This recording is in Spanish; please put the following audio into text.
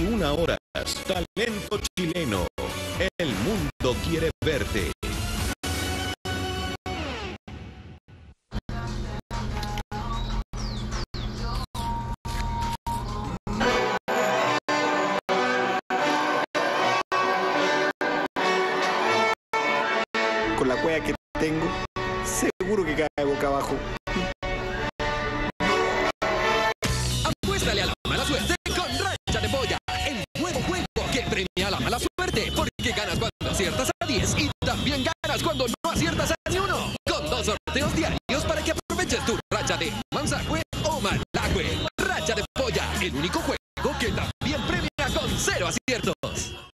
21 horas. Talento chileno. El mundo quiere verte. Con la cueva que tengo, seguro que cae también ganas cuando no aciertas a ni uno. Con dos sorteos diarios para que aproveches tu racha de Manzahue o Malagüe. Racha de Polla, el único juego que también premia con cero aciertos.